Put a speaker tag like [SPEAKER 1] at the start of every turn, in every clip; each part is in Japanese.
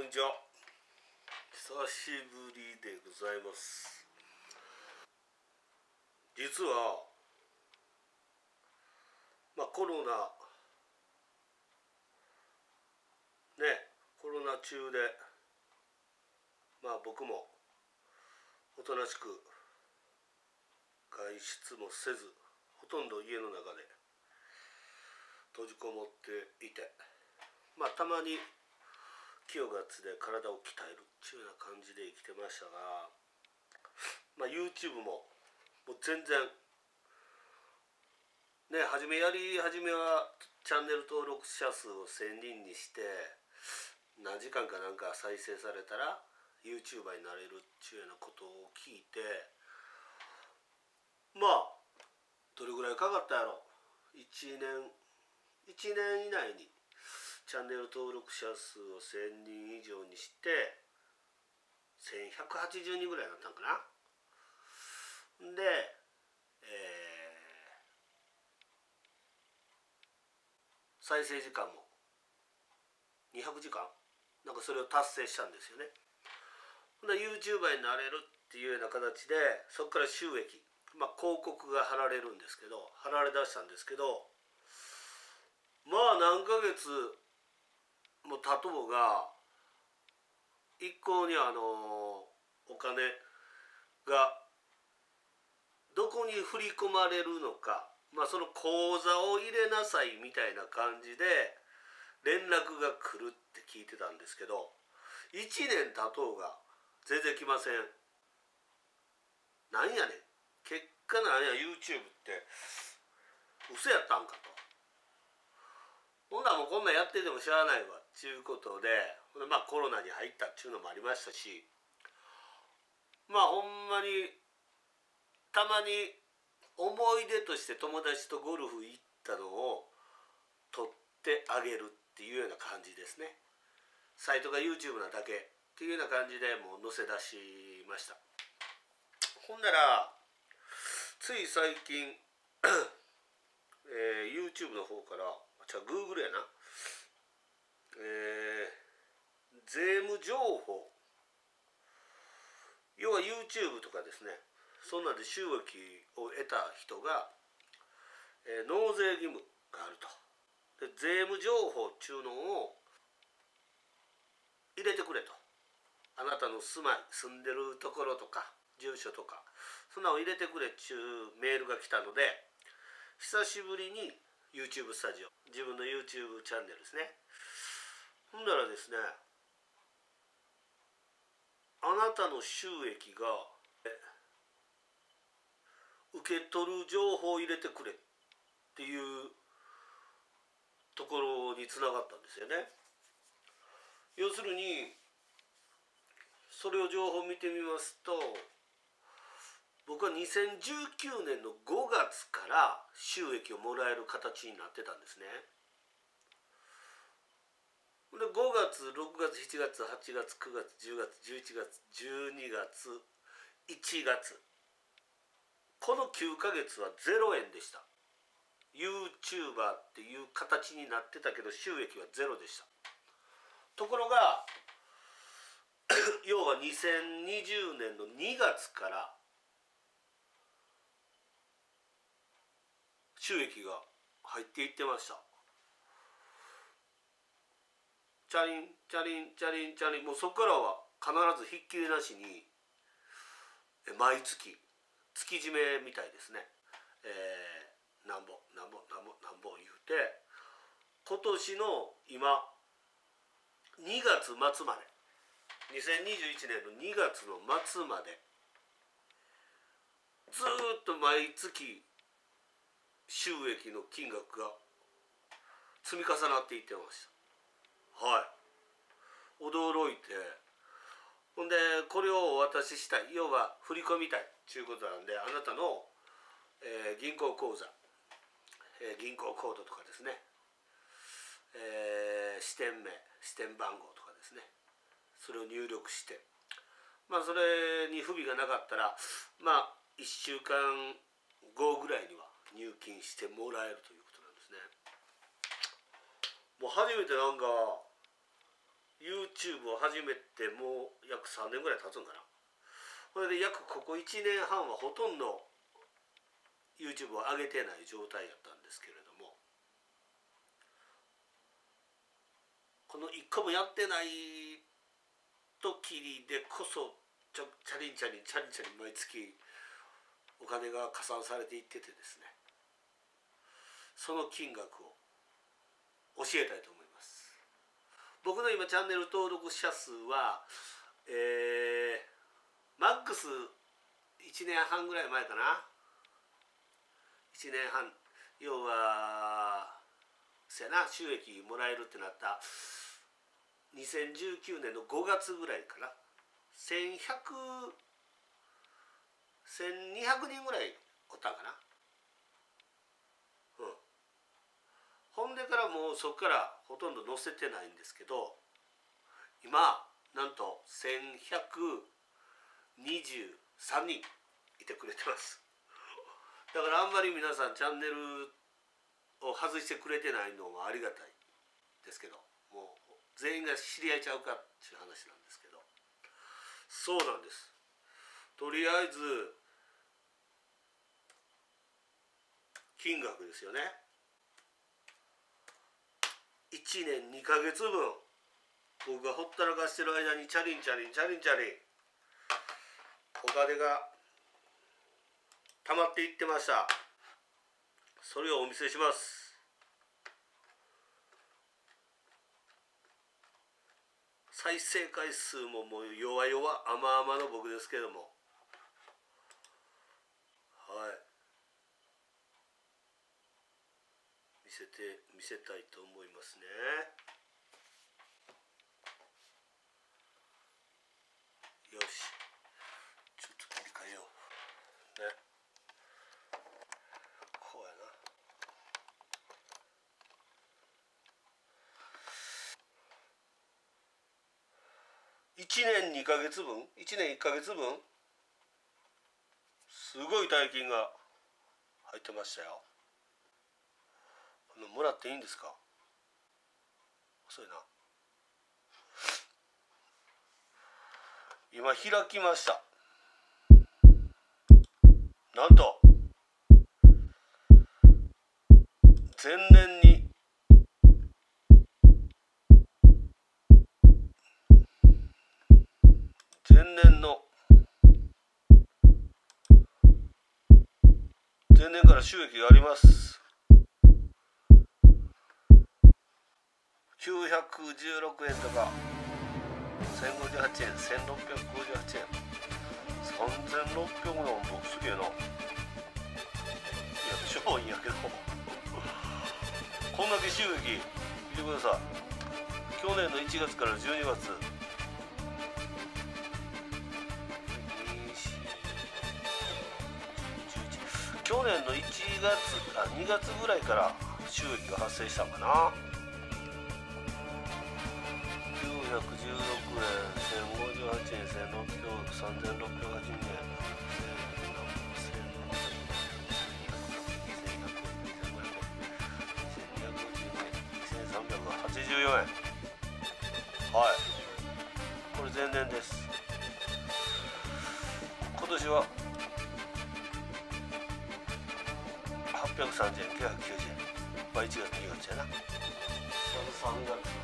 [SPEAKER 1] こんにちは。久しぶりでございます。実はまあコロナねコロナ中でまあ僕もおとなしく外出もせずほとんど家の中で閉じこもっていてまあたまに清がつで体を鍛えるっていうような感じで生きてましたが、まあ、YouTube ももう全然ね初めやり始めはチャンネル登録者数を1,000人にして何時間かなんか再生されたら YouTuber になれるっていうようなことを聞いてまあどれぐらいかかったやろ1年1年以内にチャンネル登録者数を1,000人以上にして1180人ぐらいになったんかな？で、えー、再生時間も200時間？なんかそれを達成したんですよね。ほんで YouTuber になれるっていうような形でそこから収益まあ広告が貼られるんですけど貼られだしたんですけどまあ何ヶ月も経とうが一向にあのお金がどこに振り込まれるのか、まあ、その口座を入れなさいみたいな感じで連絡が来るって聞いてたんですけど1年経とうが全然来ません。なんやねん結果なんや YouTube って嘘やったんかと。ほんならもうこんなんやっててもしゃあないわちゅうことでまあコロナに入ったっちゅうのもありましたしまあほんまにたまに思い出として友達とゴルフ行ったのを撮ってあげるっていうような感じですね。サイトが YouTube なだけっていうような感じでもう載せ出しました。ほんならつい最近、えー、YouTube の方からじゃあ Google やなえー、税務情報。要は YouTube とかですね。そんなんで収益を得た人が、えー、納税義務があると。で税務情報っちゅうのを入れてくれと。あなたの住まい住んでるところとか住所とかそんなの入れてくれっちゅうメールが来たので久しぶりに YouTube スタジオ自分の YouTube チャンネルですね。ほんならですねあなたの収益が受け取る情報を入れてくれっていうところにつながったんですよね要するにそれを情報を見てみますと僕は2019年の5月から収益をもらえる形になってたんですね。で5月6月7月8月9月10月11月12月1月。この9ヶ月は0円でした。YouTuber っていう形になってたけど収益はゼロでした。ところが 要は2020年の2月から収益が入っていってました。チャリンチャリンチャリンチャリン。もうそこからは必ずひっきりなしに毎月月締めみたいですね。えー、なんぼなんぼなんぼなんぼ言うて今年の今2月末まで2021年の2月の末までずっと毎月収益の金額が積み重なっていってました。はい。驚いて。ほんでこれをお渡ししたい。要は振り込みたい。ちゅうことなんであなたの、えー、銀行口座、えー、銀行コードとかですね、えー、支店名支店番号とかですね。それを入力して。まあそれに不備がなかったらまあ1週間後ぐらいには入金してもらえるということなんですね。もう初めてなんか YouTube を始めてもう約3年ぐらい経つんかな。それで約ここ1年半はほとんど YouTube を上げてない状態やったんですけれどもこの1個もやってない時でこそちょチャリンチャリンチャリンチャリン毎月お金が加算されていっててですねその金額を教えたいと思います。僕の今チャンネル登録者数はえー、マックス1年半ぐらい前かな。1年半。要はせやな収益もらえるってなった。2019年の5月ぐらいかな。1100 1200人ぐらいおったかなうんほんでからもうそこからほとんど載せてないんですけど今なんと1123人いてくれてます。だからあんまり皆さんチャンネルを外してくれてないのもありがたいですけどもう全員が知り合いちゃうかっていう話なんですけど。そうなんです。とりあえず金額ですよね。1年2ヶ月分。僕がほったらかしてる間にチャリンチャリンチャリンチャリン。お金が溜まっていってました。それをお見せします。再生回数ももう弱々甘々の僕ですけどもはい見せて見せたいと思いますね。よし。ちょっと切り替えよう。ね。こうやな。1年2ヶ月分？1年1ヶ月分？すごい大金が入ってましたよ。っていいんですか？遅いな。今開きました。なんと前年に前年の前年から収益があります。916円とか1058円1658円。3600なんぼすげえな。いや超いいんやけど。こんだけ収益。見てください。去年の1月から12月。去年の1月あ2月ぐらいから収益が発生したんかな。916円1058円1600 3680円2384円はいこれ前年です今年は830円990円まあ1月2月やな3月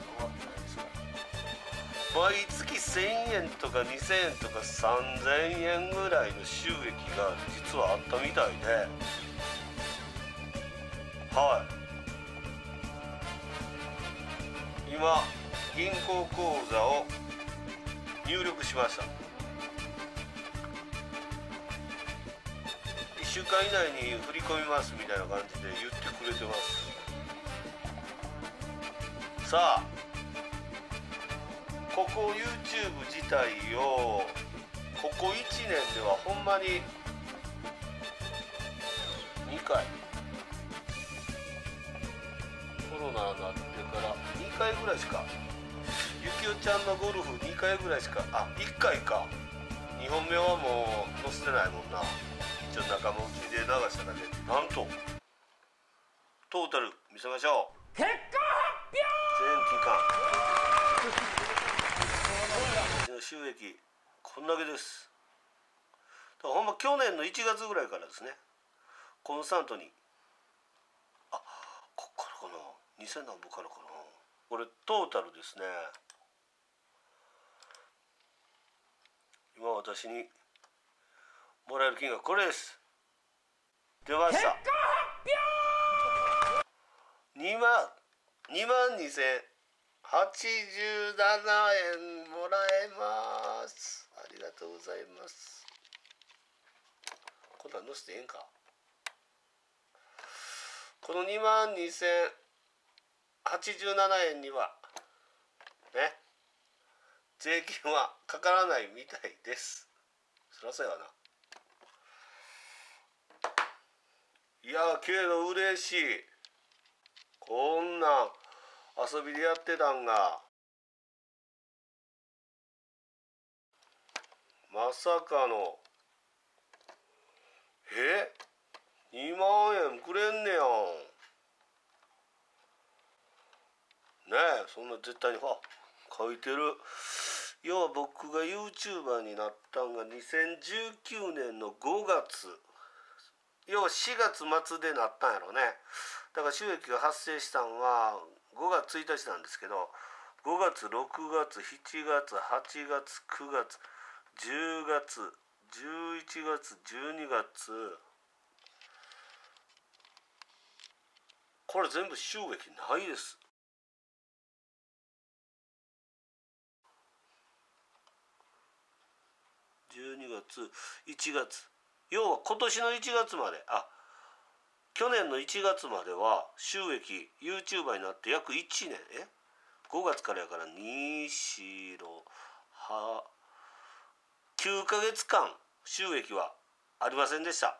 [SPEAKER 1] 毎月1000円とか2000円とか3000円ぐらいの収益が実はあったみたいで。はい。今銀行口座を入力しました。1週間以内に振り込みますみたいな感じで言ってくれてます。さあここ YouTube 自体をここ1年ではほんまに2回コロナになってから2回ぐらいしかゆきおちゃんのゴルフ2回ぐらいしかあ1回か2本目はもう載せてないもんな一応仲間内で流しただけなんとトータル見せましょう
[SPEAKER 2] 結果発表！
[SPEAKER 1] 全期間収益こんだけです。だからほんま去年の1月ぐらいからですねコンスタントにあこっからかな2000何本からかなこれトータルですね今私にもらえる金額これです。出ました。2万2万2087円円もらえます。ありがとうございます。こんなん載せてええんか？この2万2087円にはね税金はかからないみたいです。そりゃそうやわな。いやけど嬉しい。こんなん遊びでやってたんが。まさかの。え？2万円くれんねやん。ねえそんな絶対にあ書いてる。要は僕が YouTuber になったんが2019年の5月。要は4月末でなったんやろね。だから収益が発生したんは5月1日なんですけど5月6月7月8月9月10月11月12月これ全部収益ないです。12月1月。要は今年の1月まで。あ去年の1月までは収益 YouTuber になって約1年え？5月からやから2 4 6 8 9ヶ月間収益はありませんでした。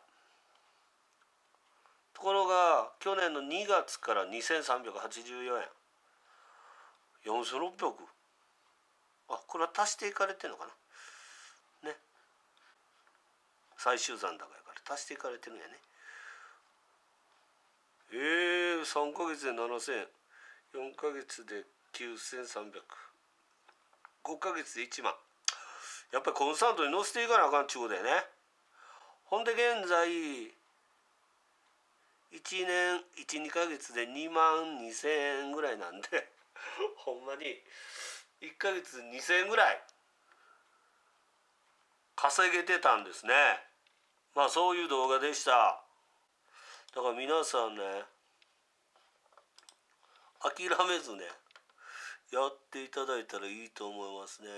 [SPEAKER 1] ところが去年の2月から2384円。4600あこれは足していかれてんのかな？ね。最終残高やから足していかれてるんやねえー、3ヶ月で7000 4ヶ月で9300 5ヶ月で1万。やっぱりコンスタントに乗せていかなあかんっちゅうことだよね。ほんで現在1年12ヶ月で2万2,000円ぐらいなんで。ほんまに1ヶ月2,000円ぐらい。稼げてたんですね。まあそういう動画でした。だから皆さんね諦めずねやっていただいたらいいと思いますね。